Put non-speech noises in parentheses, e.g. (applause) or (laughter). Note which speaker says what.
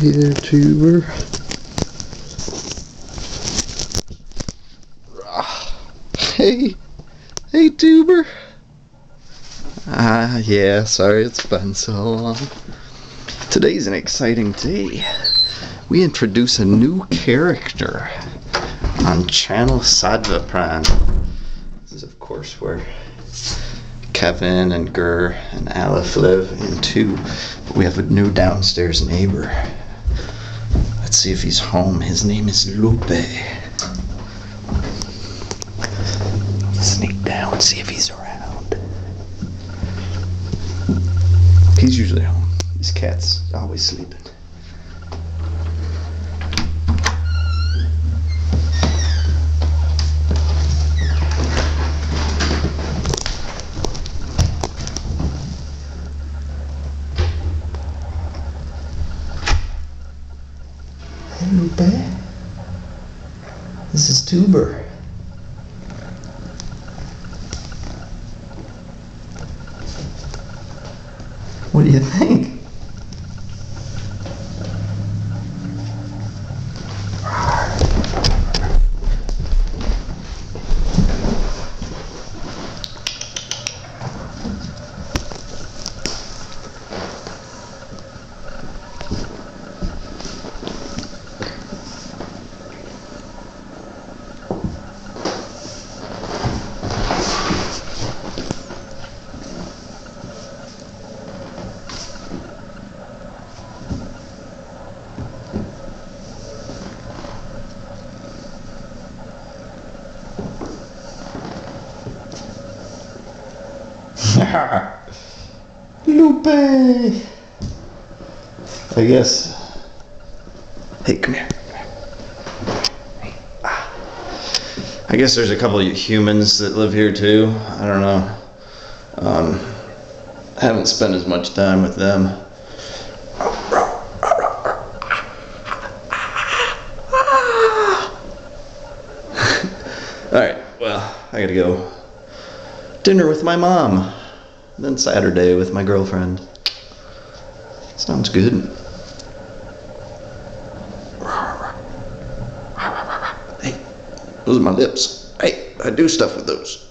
Speaker 1: Hey tuber. Hey, hey, tuber. Ah, yeah, sorry it's been so long. Today's an exciting day. We introduce a new character on channel Sadvipran. This is, of course, where Kevin and Gur and Aleph live in two. We have a new downstairs neighbor. Let's see if he's home. His name is Lupe. Sneak down, see if he's around. He's usually home. His cat's always sleeping. Lupe. This is Tuber. What do you think? (laughs) Lupe! I guess. Hey, come here. I guess there's a couple of humans that live here too. I don't know. Um, I haven't spent as much time with them. (laughs) Alright, well, I gotta go. Dinner with my mom. Then Saturday with my girlfriend. Sounds good. Hey, those are my lips. Hey, I do stuff with those.